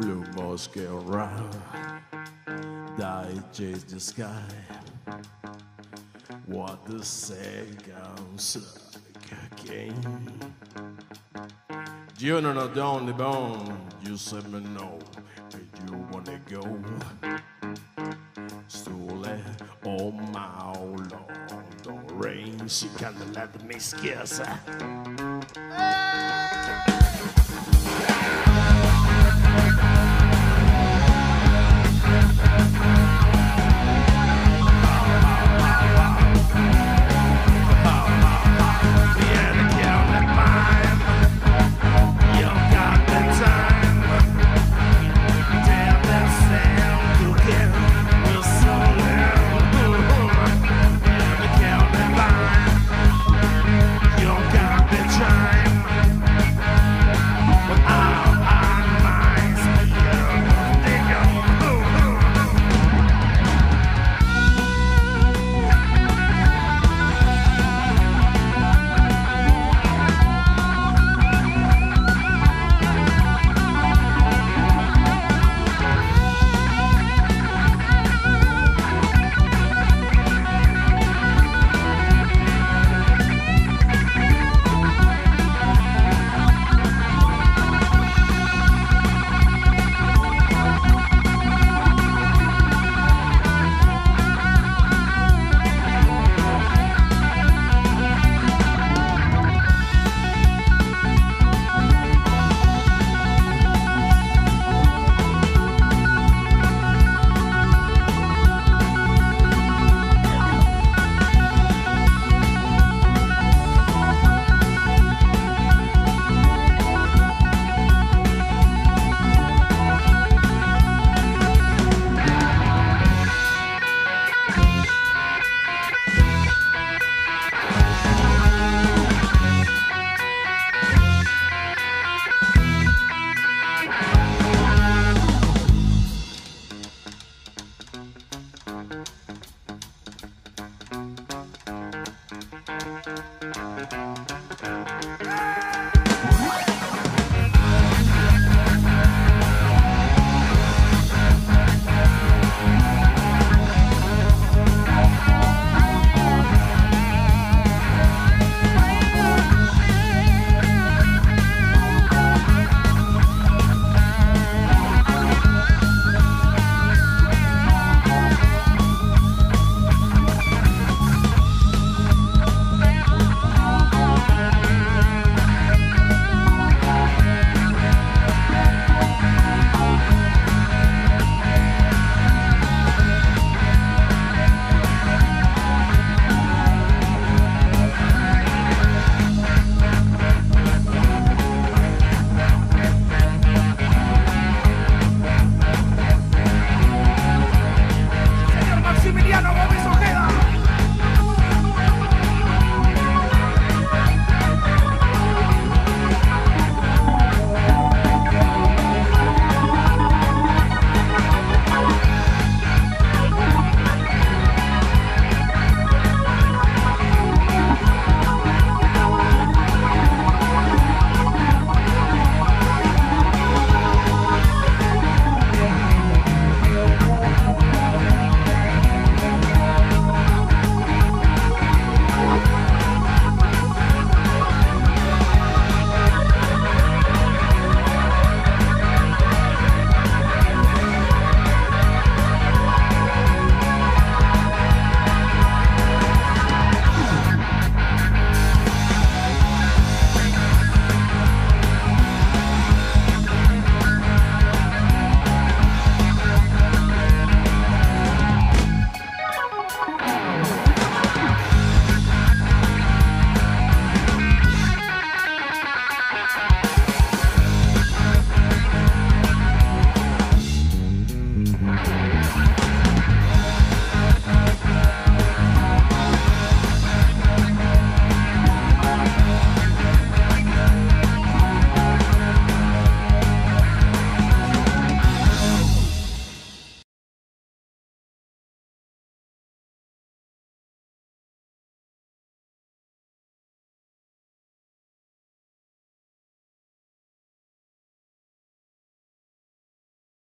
Blue Mosque around, die chase the sky. What the seconds like again. You know not the only bone, you said me no, where you wanna go. Stole all my long, don't rain, she can't let me kiss. Música